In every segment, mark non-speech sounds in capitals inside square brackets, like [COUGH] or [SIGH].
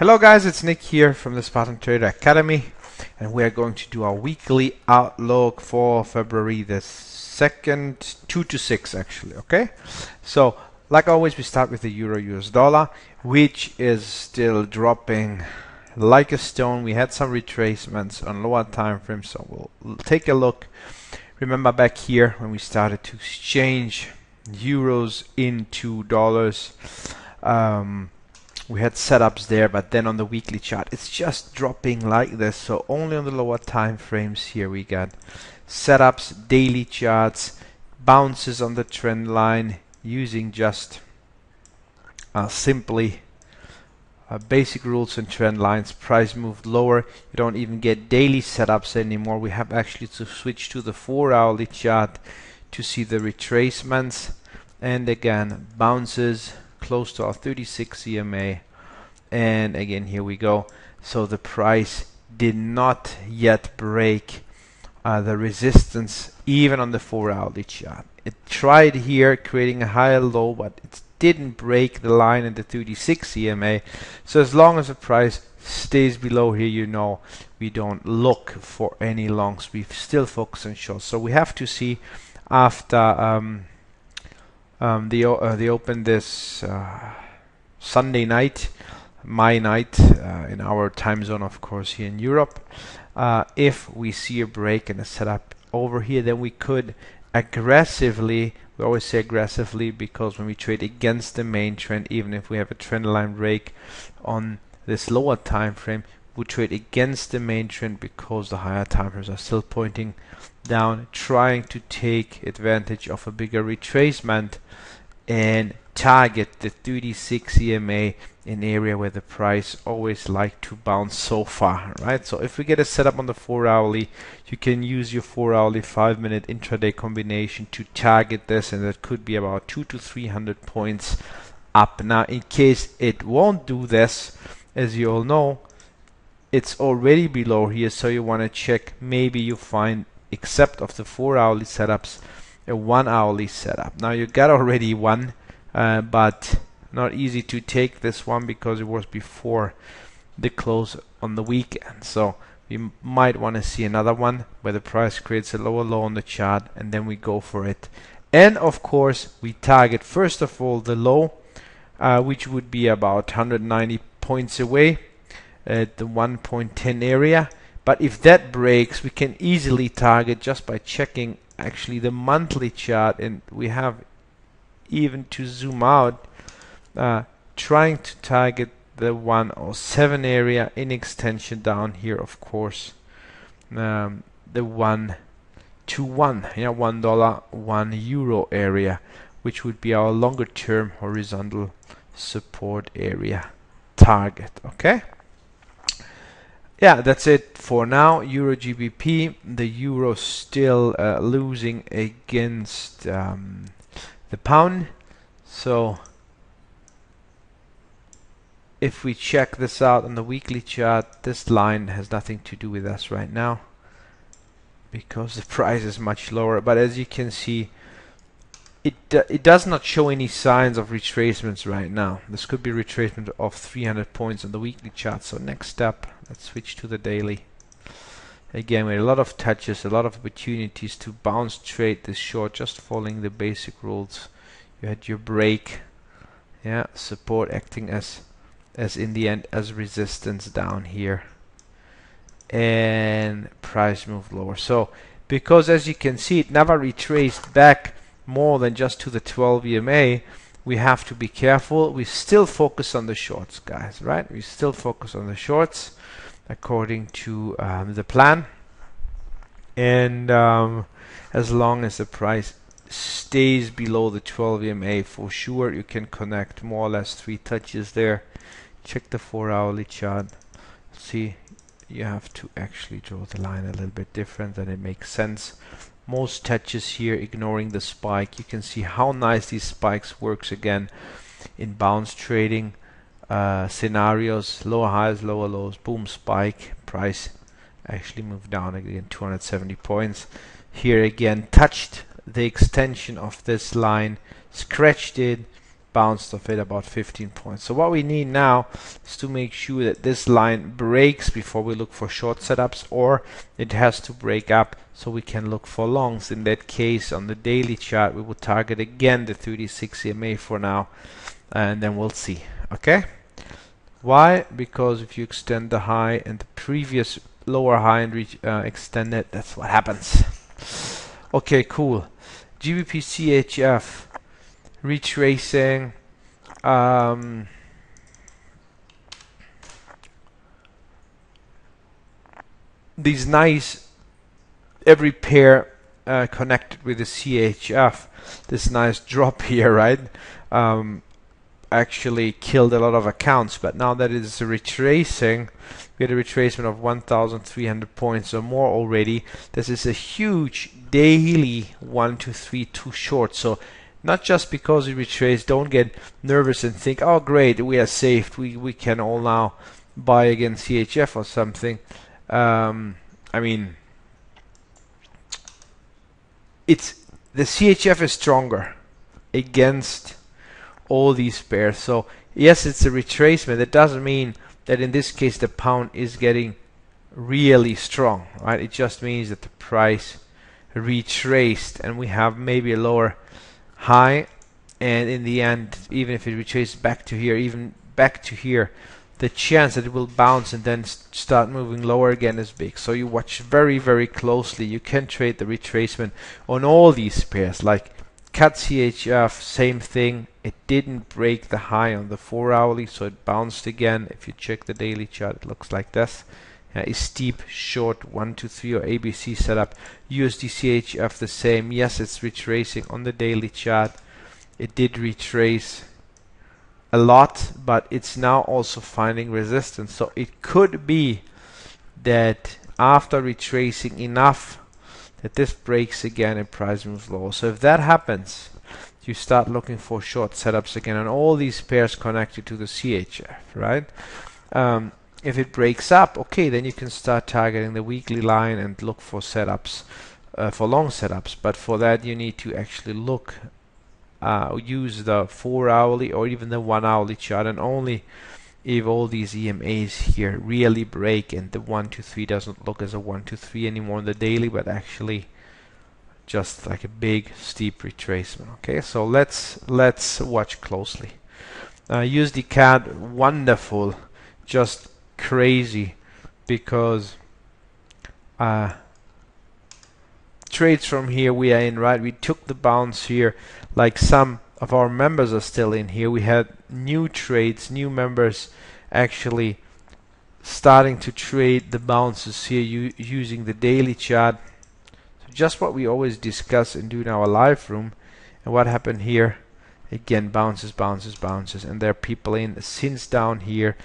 Hello guys, it's Nick here from the Spartan Trader Academy and we are going to do our weekly outlook for February the 2nd, 2 to 6 actually, okay? So, like always we start with the Euro US dollar which is still dropping like a stone. We had some retracements on lower time frames so we'll take a look. Remember back here when we started to exchange euros into dollars um, we had setups there but then on the weekly chart it's just dropping like this. So only on the lower time frames here we got setups daily charts bounces on the trend line using just uh, simply uh, basic rules and trend lines. Price moved lower. You don't even get daily setups anymore. We have actually to switch to the four hourly chart to see the retracements. And again bounces close to our 36 EMA and again here we go. So the price did not yet break uh, the resistance even on the 4 hourly chart. It tried here creating a higher low but it didn't break the line in the 36 EMA so as long as the price stays below here you know we don't look for any longs. We still focus on shorts so we have to see after um, um, they, uh, they opened this uh, Sunday night, my night, uh, in our time zone, of course, here in Europe. Uh, if we see a break and a setup over here, then we could aggressively, we always say aggressively because when we trade against the main trend, even if we have a trend line break on this lower time frame, we trade against the main trend because the higher time frames are still pointing down, trying to take advantage of a bigger retracement and target the 36 EMA an area where the price always like to bounce so far right? So if we get a setup on the 4 hourly you can use your 4 hourly 5 minute intraday combination to target this and that could be about 2 to 300 points up. Now in case it won't do this as you all know it's already below here so you want to check. Maybe you find except of the 4 hourly setups a 1 hourly setup. Now you got already one uh, but not easy to take this one because it was before the close on the weekend. So we might want to see another one where the price creates a lower low on the chart and then we go for it. And of course we target first of all the low uh, which would be about 190 points away at the 1.10 area. But if that breaks we can easily target just by checking actually the monthly chart. And we have even to zoom out uh, trying to target the 107 area in extension down here of course. Um, the 1 to 1 yeah one dollar one euro area which would be our longer term horizontal support area target okay yeah that's it for now. Euro gbp the euro still uh, losing against um, the pound. So if we check this out on the weekly chart this line has nothing to do with us right now because the [LAUGHS] price is much lower. But as you can see it uh, it does not show any signs of retracements right now. This could be retracement of 300 points on the weekly chart. So next step let's switch to the daily. Again with a lot of touches a lot of opportunities to bounce trade this short just following the basic rules. You had your break. Yeah support acting as as in the end as resistance down here. And price moved lower. So because as you can see it never retraced back more than just to the 12 EMA we have to be careful. We still focus on the shorts guys right? We still focus on the shorts according to um, the plan. And um, as long as the price stays below the 12 EMA for sure you can connect more or less three touches there. Check the four hourly chart. See you have to actually draw the line a little bit different and it makes sense most touches here ignoring the spike. You can see how nice these spikes works again in bounce trading uh, scenarios. Lower highs lower lows. Boom spike. Price actually moved down again 270 points. Here again touched the extension of this line scratched it bounced off it about 15 points. So what we need now is to make sure that this line breaks before we look for short setups or it has to break up so we can look for longs. In that case on the daily chart we will target again the 36 EMA for now and then we'll see. Okay? Why? Because if you extend the high and the previous lower high and uh, extend it, that's what happens. Okay, cool. GBP CHF retracing um, these nice every pair uh, connected with the CHF this nice [LAUGHS] drop here right? Um, actually killed a lot of accounts but now that it is retracing we had a retracement of 1300 points or more already. This is a huge daily 1 to 3 too short. So not just because we retrace, don't get nervous and think, oh great, we are saved, we, we can all now buy against CHF or something. Um, I mean, it's the CHF is stronger against all these pairs. So yes, it's a retracement. That doesn't mean that in this case the pound is getting really strong, right? It just means that the price retraced and we have maybe a lower high and in the end even if it retraces back to here even back to here the chance that it will bounce and then start moving lower again is big. So you watch very very closely. You can trade the retracement on all these pairs. Like CAD CHF same thing. It didn't break the high on the 4 hourly so it bounced again. If you check the daily chart it looks like this uh, a steep short 1 to 3 or ABC setup. USD the same. Yes, it's retracing on the daily chart. It did retrace a lot, but it's now also finding resistance. So it could be that after retracing enough that this breaks again and price moves lower. So if that happens, you start looking for short setups again on all these pairs connected to the CHF, right? Um, if it breaks up, okay, then you can start targeting the weekly line and look for setups, uh, for long setups. But for that, you need to actually look, uh, use the four hourly or even the one hourly chart, and only if all these EMAs here really break and the one to three doesn't look as a one to three anymore in the daily, but actually just like a big steep retracement. Okay, so let's let's watch closely. Uh, USD CAD, wonderful, just crazy because uh, trades from here we are in right? We took the bounce here like some of our members are still in here. We had new trades new members actually starting to trade the bounces here using the daily chart. So just what we always discuss and do in our live room and what happened here? Again bounces bounces bounces and there are people in since down here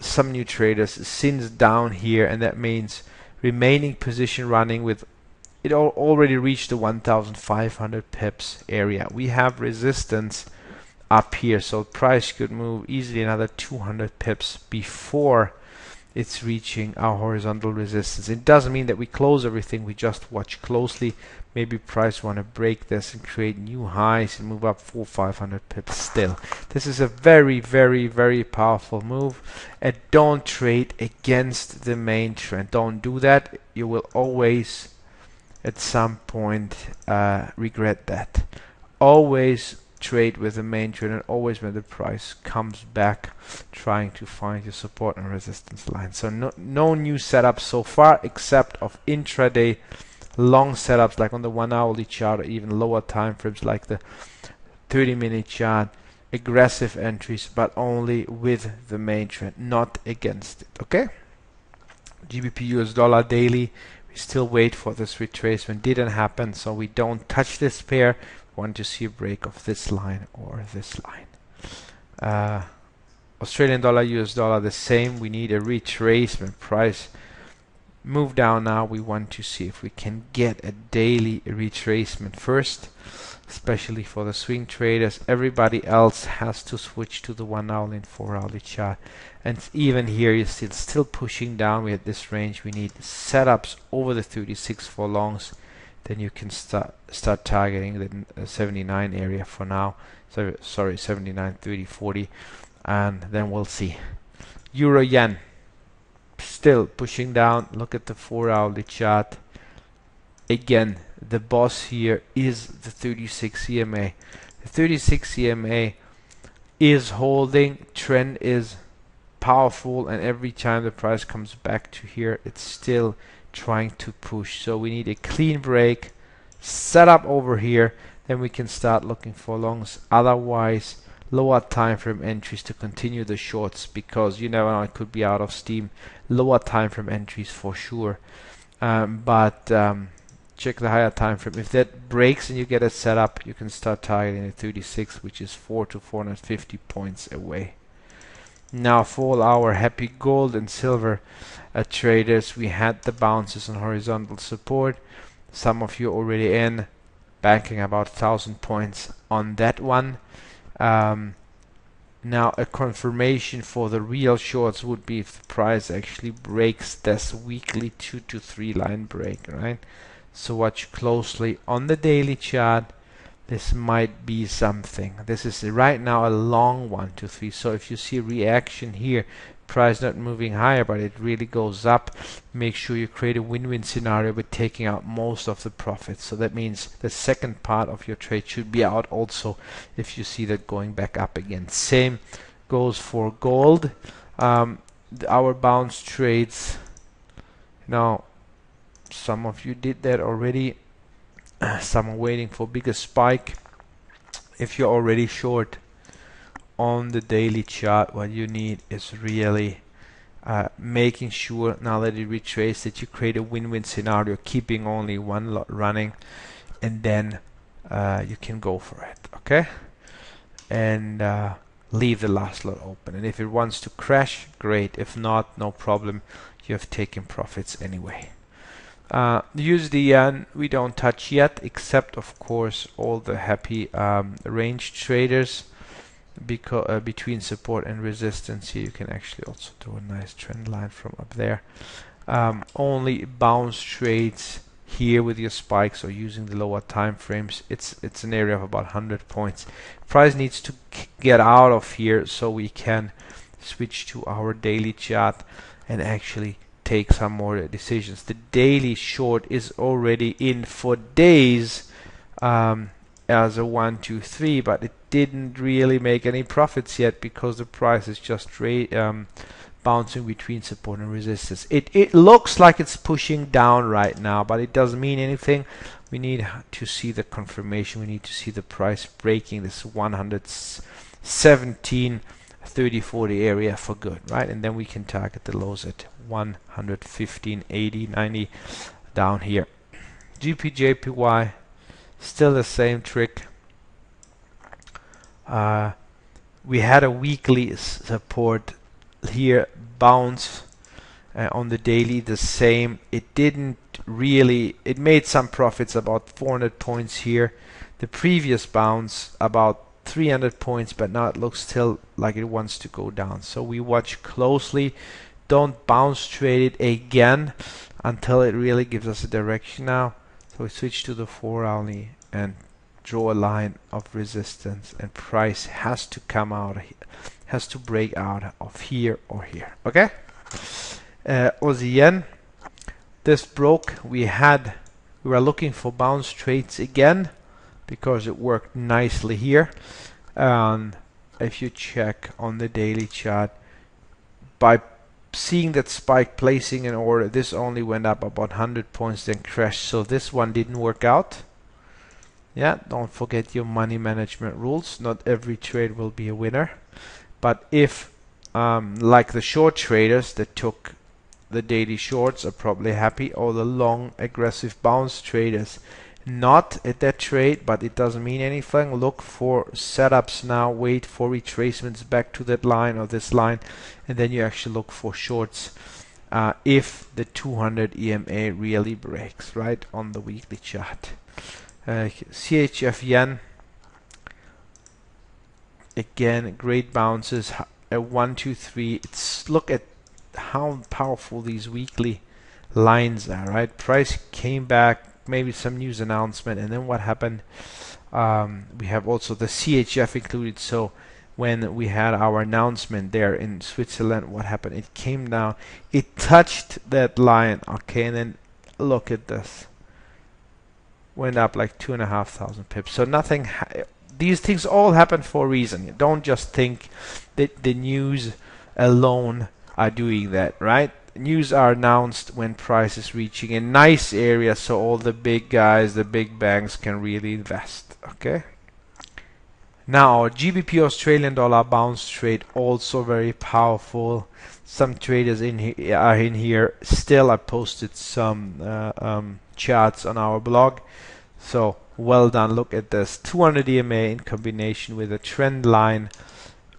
some new traders since down here and that means remaining position running with it al already reached the 1500 pips area. We have resistance up here so price could move easily another 200 pips before it's reaching our horizontal resistance. It doesn't mean that we close everything we just watch closely. Maybe price want to break this and create new highs and move up 4 500 pips still. This is a very very very powerful move and don't trade against the main trend. Don't do that. You will always at some point uh, regret that. Always trade with the main trend and always when the price comes back trying to find your support and resistance line. So no, no new setups so far except of intraday long setups like on the one hourly chart or even lower time frames like the 30 minute chart aggressive entries but only with the main trend not against it okay? GBP US dollar daily we still wait for this retracement. Didn't happen so we don't touch this pair want to see a break of this line or this line. Uh, Australian dollar US dollar the same. We need a retracement price. Move down now. We want to see if we can get a daily retracement first especially for the swing traders. Everybody else has to switch to the one hour and four hourly chart. And even here you're still still pushing down. We at this range. We need setups over the 36 for longs then you can start start targeting the uh, 79 area for now So sorry, 79, 30, 40, and then we'll see. Euro yen still pushing down. Look at the four hourly chart. Again, the boss here is the 36 EMA. The 36 EMA is holding. Trend is powerful, and every time the price comes back to here, it's still trying to push. So we need a clean break, set up over here, then we can start looking for longs. Otherwise, lower time frame entries to continue the shorts because you never know it could be out of steam. Lower time frame entries for sure, um, but um, check the higher time frame. If that breaks and you get it set up, you can start targeting a 36, which is 4 to 450 points away. Now for all our happy gold and silver uh, traders, we had the bounces on horizontal support. Some of you already in, banking about a 1000 points on that one. Um, now a confirmation for the real shorts would be if the price actually breaks this weekly 2 to 3 line break, right? So watch closely on the daily chart. This might be something. This is right now a long 1 to 3. So if you see reaction here, price not moving higher but it really goes up make sure you create a win-win scenario by taking out most of the profits. So that means the second part of your trade should be out also if you see that going back up again. Same goes for gold. Um, our bounce trades. Now some of you did that already [CLEARS THROAT] some are waiting for bigger spike. If you're already short on the daily chart what you need is really uh, making sure now that it retraced that you create a win-win scenario keeping only one lot running and then uh, you can go for it okay? And uh, leave the last lot open. And if it wants to crash great. If not no problem. You have taken profits anyway uh, USD yen we don't touch yet except of course all the happy um, range traders because uh, between support and resistance. Here you can actually also do a nice trend line from up there. Um, only bounce trades here with your spikes or using the lower time frames. It's it's an area of about 100 points. Price needs to get out of here so we can switch to our daily chart and actually take some more decisions the daily short is already in for days um, as a one two three but it didn't really make any profits yet because the price is just um, bouncing between support and resistance. It it looks like it's pushing down right now, but it doesn't mean anything. We need to see the confirmation. We need to see the price breaking this 117 30 40 area for good, right? And then we can target the lows at 115 80 90 down here. GBPJPY still the same trick. Uh, we had a weekly support here bounce uh, on the daily the same. It didn't really it made some profits about 400 points here. The previous bounce about 300 points but now it looks still like it wants to go down. So we watch closely don't bounce trade it again until it really gives us a direction now. So we switch to the 4 only and draw a line of resistance and price has to come out has to break out of here or here okay? Uh, Aussie yen this broke. We had we were looking for bounce trades again because it worked nicely here. And if you check on the daily chart by seeing that spike placing an order this only went up about 100 points then crashed. So this one didn't work out. Yeah don't forget your money management rules. Not every trade will be a winner. But if um, like the short traders that took the daily shorts are probably happy or the long aggressive bounce traders not at that trade but it doesn't mean anything. Look for setups now. Wait for retracements back to that line or this line and then you actually look for shorts uh, if the 200 EMA really breaks right on the weekly chart. Uh, CHF yen again great bounces. At one two three. It's look at how powerful these weekly lines are right? Price came back maybe some news announcement and then what happened Um, we have also the CHF included. So when we had our announcement there in Switzerland, what happened? It came down, it touched that line, okay, and then look at this. Went up like two and a half thousand pips. So nothing, these things all happen for a reason. Don't just think that the news alone are doing that, right? News are announced when price is reaching a nice area so all the big guys, the big banks can really invest, okay? Now, GBP Australian dollar bounce trade also very powerful. Some traders in here are in here. Still, I posted some uh, um, charts on our blog. So well done. Look at this 200 EMA in combination with a trend line,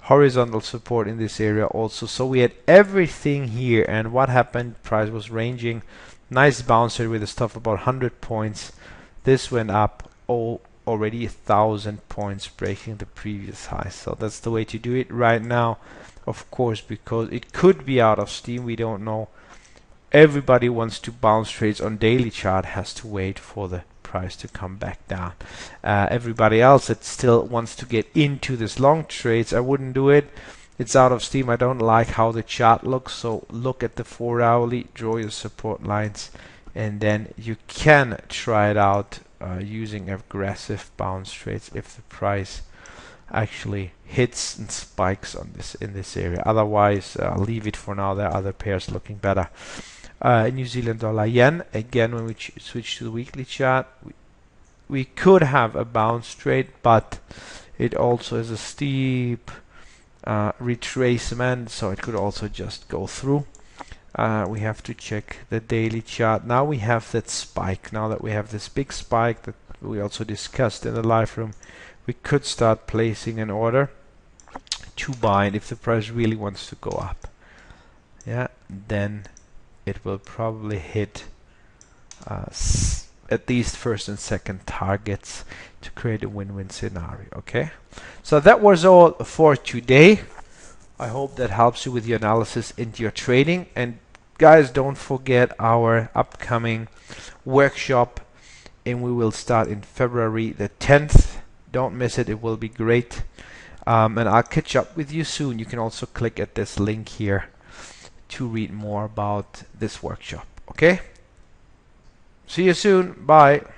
horizontal support in this area also. So we had everything here, and what happened? Price was ranging. Nice bouncer with a stuff about 100 points. This went up all already a thousand points breaking the previous high so that's the way to do it right now of course because it could be out of steam we don't know everybody wants to bounce trades on daily chart has to wait for the price to come back down uh, everybody else that still wants to get into this long trades I wouldn't do it it's out of steam I don't like how the chart looks so look at the four hourly draw your support lines and then you can try it out uh, using aggressive bounce trades if the price actually hits and spikes on this in this area. Otherwise, uh, leave it for now. There are other pairs looking better. Uh, New Zealand dollar yen. Again, when we switch to the weekly chart, we, we could have a bounce trade, but it also is a steep uh, retracement, so it could also just go through uh, we have to check the daily chart. Now we have that spike. Now that we have this big spike that we also discussed in the live room, we could start placing an order to buy and if the price really wants to go up yeah then it will probably hit uh, at least first and second targets to create a win-win scenario okay? So that was all for today. I hope that helps you with your analysis into your trading and guys don't forget our upcoming workshop and we will start in February the 10th don't miss it. It will be great. Um, and I'll catch up with you soon. You can also click at this link here to read more about this workshop. Okay? See you soon. Bye